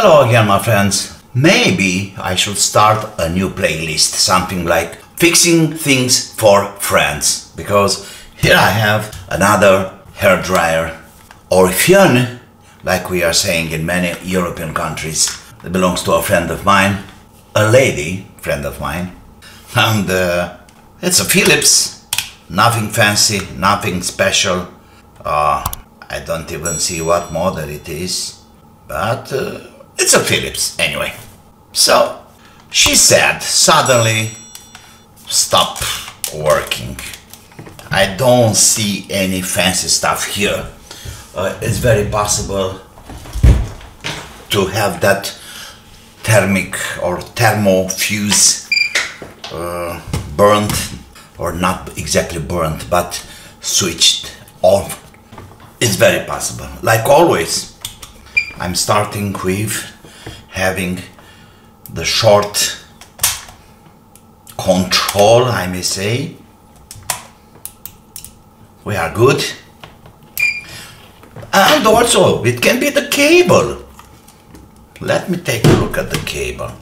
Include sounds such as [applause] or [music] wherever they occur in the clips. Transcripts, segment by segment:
Hello again, my friends. Maybe I should start a new playlist, something like Fixing Things for Friends, because here I have another hair dryer, or Föhn, like we are saying in many European countries. It belongs to a friend of mine, a lady friend of mine, and uh, it's a Philips, nothing fancy, nothing special. Uh, I don't even see what model it is, but uh, it's a Philips anyway. So she said suddenly stop working. I don't see any fancy stuff here. Uh, it's very possible to have that thermic or thermo fuse uh, burnt or not exactly burnt but switched off it's very possible like always I'm starting with having the short control I may say. We are good. And also it can be the cable. Let me take a look at the cable.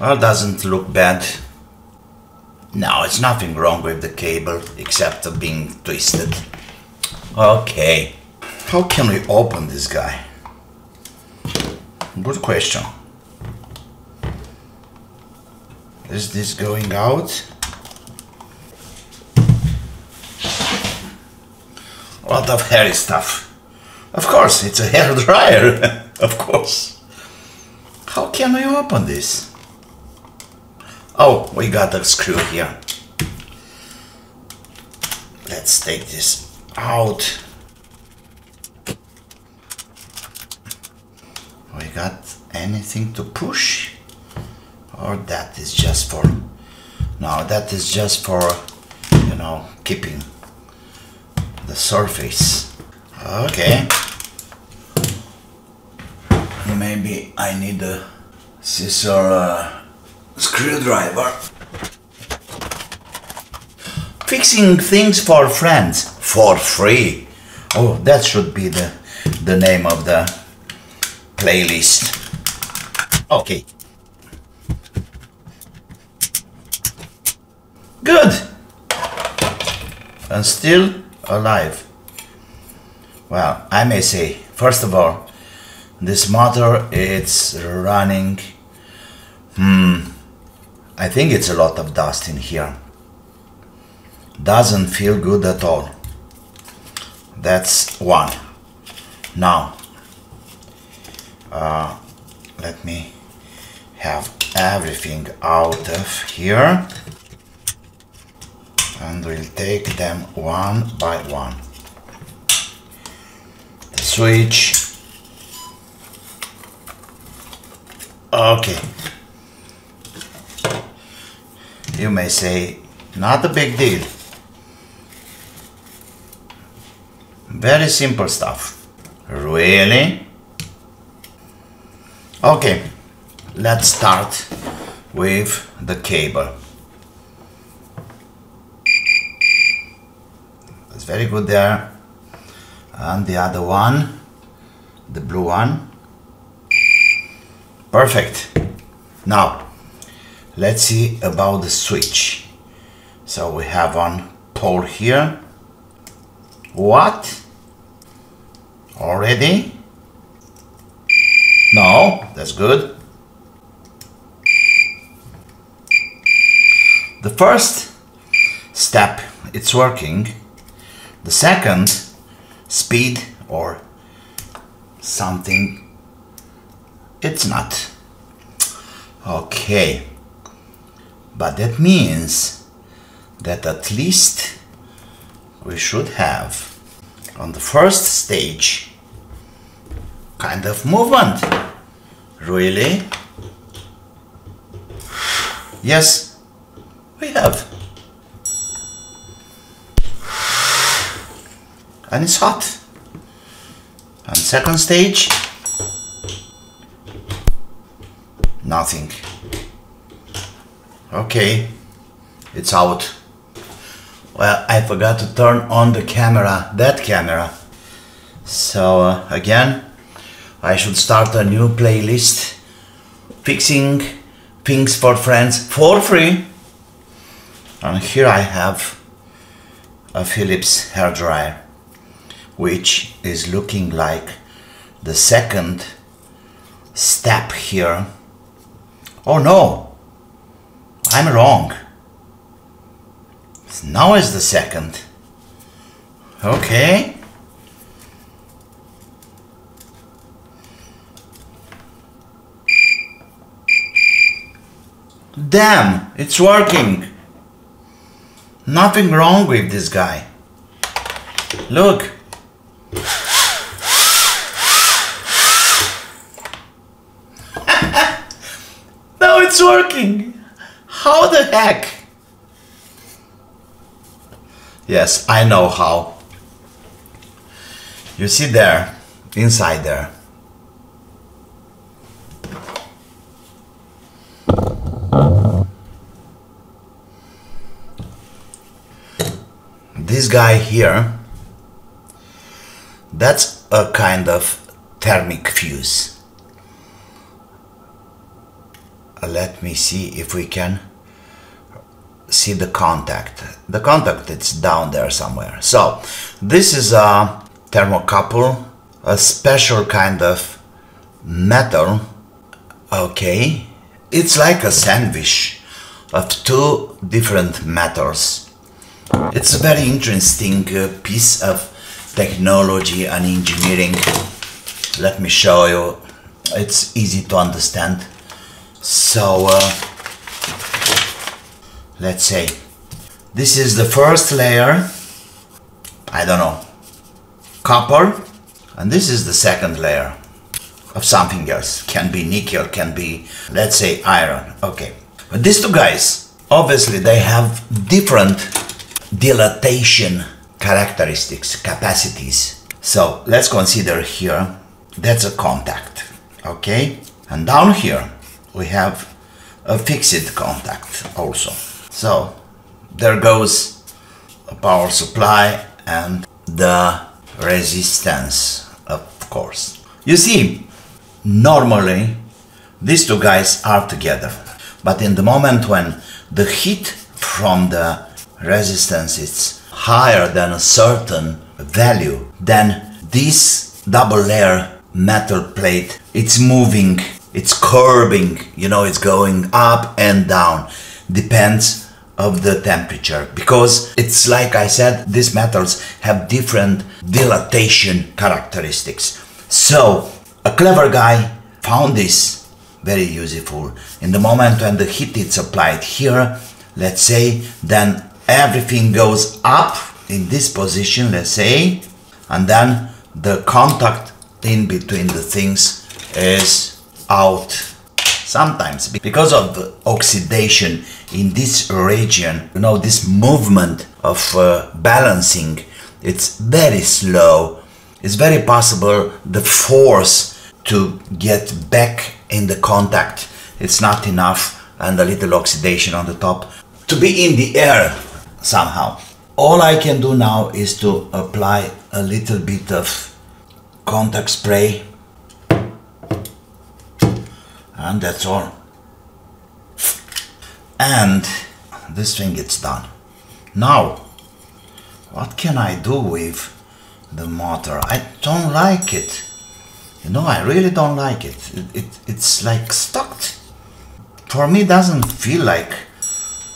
Well doesn't look bad. No it's nothing wrong with the cable except being twisted. Okay. How can we open this guy good question. Is this going out? A lot of hairy stuff. Of course it's a [laughs] hair dryer [laughs] of course. How can I open this? Oh we got a screw here. Let's take this out got anything to push? Or that is just for no that is just for you know keeping the surface. Okay. Maybe I need a scissor uh, screwdriver. Fixing things for friends for free. Oh that should be the the name of the playlist. Okay. Good. And still alive. Well I may say first of all this motor it's running hmm I think it's a lot of dust in here. Doesn't feel good at all. That's one. Now uh, let me have everything out of here. And we'll take them one by one. The switch. Okay. You may say not a big deal. Very simple stuff. Really okay let's start with the cable. It's very good there. And the other one the blue one. Perfect. Now let's see about the switch. So we have one pole here. What? Already no. That's good. The first step it's working. The second speed or something it's not. Okay. But that means that at least we should have on the first stage kind of movement. Really? Yes we have. And it's hot. And second stage. Nothing. Okay it's out. Well I forgot to turn on the camera that camera. So uh, again I should start a new playlist fixing things for friends for free. And here I have a Philips hair dryer, which is looking like the second step here. Oh no, I'm wrong. Now is the second. Okay. Damn, it's working. Nothing wrong with this guy. Look. [laughs] now it's working. How the heck? Yes, I know how. You see there, inside there. Guy here, that's a kind of thermic fuse. Uh, let me see if we can see the contact. The contact it's down there somewhere. So this is a thermocouple, a special kind of metal. Okay, it's like a sandwich of two different metals. It's a very interesting uh, piece of technology and engineering. Let me show you. It's easy to understand. So, uh, let's say this is the first layer. I don't know, copper, and this is the second layer of something else. Can be nickel, can be, let's say, iron. Okay. But these two guys, obviously, they have different dilatation characteristics, capacities. So let's consider here that's a contact. Okay. And down here we have a fixed contact also. So there goes a power supply and the resistance, of course. You see, normally these two guys are together, but in the moment when the heat from the resistance is higher than a certain value, then this double layer metal plate it's moving, it's curving, you know, it's going up and down, depends of the temperature because it's like I said these metals have different dilatation characteristics. So a clever guy found this very useful. In the moment when the heat is applied here let's say then everything goes up in this position let's say and then the contact in between the things is out. Sometimes because of the oxidation in this region you know this movement of uh, balancing it's very slow. It's very possible the force to get back in the contact. It's not enough and a little oxidation on the top to be in the air somehow. All I can do now is to apply a little bit of contact spray. And that's all. And this thing gets done. Now what can I do with the motor? I don't like it. You know I really don't like it, it, it it's like stuck. For me doesn't feel like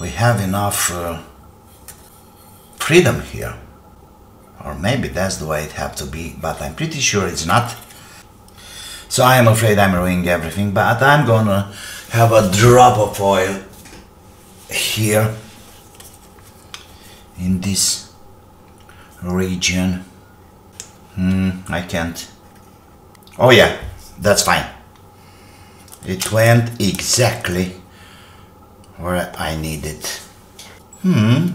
we have enough uh, freedom here or maybe that's the way it have to be but I'm pretty sure it's not so I am afraid I'm ruining everything, but I'm gonna have a drop of oil here in this region. Hmm, I can't. Oh yeah, that's fine. It went exactly where I need it. Hmm,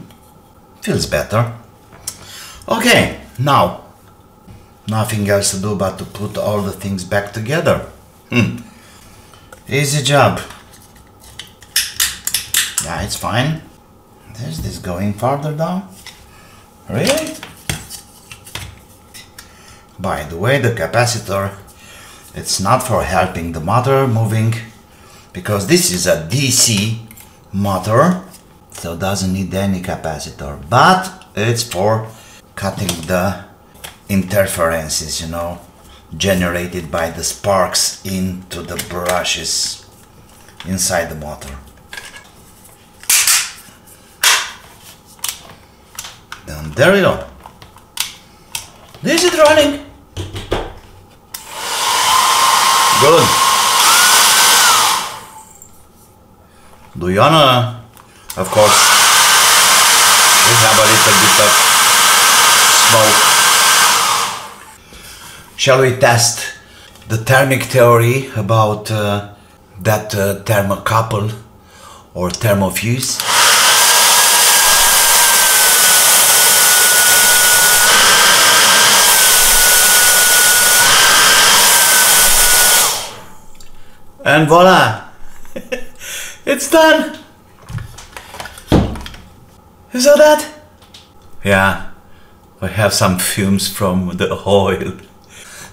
feels better. Okay, now Nothing else to do but to put all the things back together. Hmm. Easy job. Yeah, it's fine. There's this going farther down. Really? By the way, the capacitor It's not for helping the motor moving because this is a DC motor so doesn't need any capacitor but it's for cutting the interferences you know generated by the sparks into the brushes inside the motor. And there you go. This is running. Good. Do you wanna of course we have a little bit of smoke. Shall we test the thermic theory about uh, that uh, thermocouple or thermofuse? And voila! [laughs] It's done you saw that? Yeah. We have some fumes from the [laughs] oil.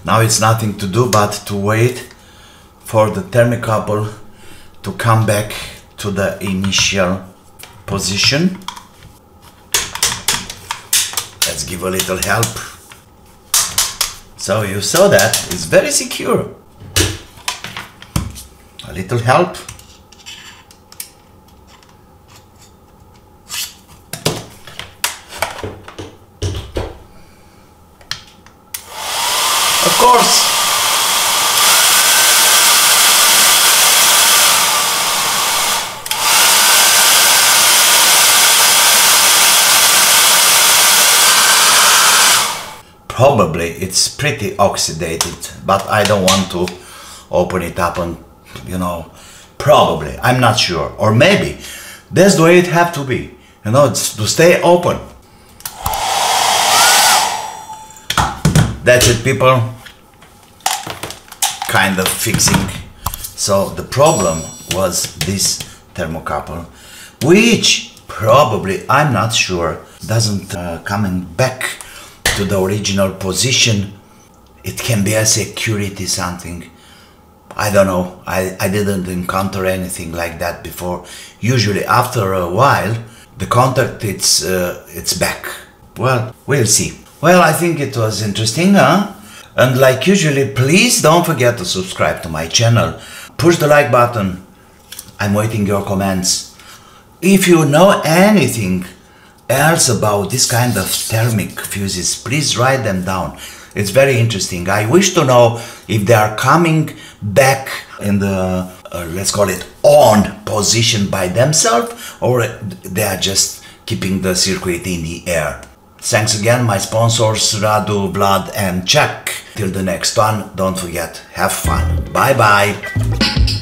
Now it's nothing to do but to wait for the thermocouple to come back to the initial position. Let's give a little help. So you saw that. It's very secure. A little help. Of course. Probably it's pretty oxidated, but I don't want to open it up and you know, probably, I'm not sure, or maybe that's the way it have to be, you know, to stay open. That's it, people. Kind of fixing. So the problem was this thermocouple, which probably, I'm not sure, doesn't uh, coming back to the original position. It can be a security something I don't know. I, I didn't encounter anything like that before. Usually after a while, the contact it's uh, it's back. Well, we'll see. Well, I think it was interesting, huh? And like usually, please don't forget to subscribe to my channel. Push the like button. I'm waiting your comments. If you know anything else about this kind of thermic fuses, please write them down. It's very interesting. I wish to know if they are coming back in the, uh, let's call it on position by themselves or they are just keeping the circuit in the air. Thanks again, my sponsors Radu, Vlad and Czech. Till the next one, don't forget, have fun. Bye bye.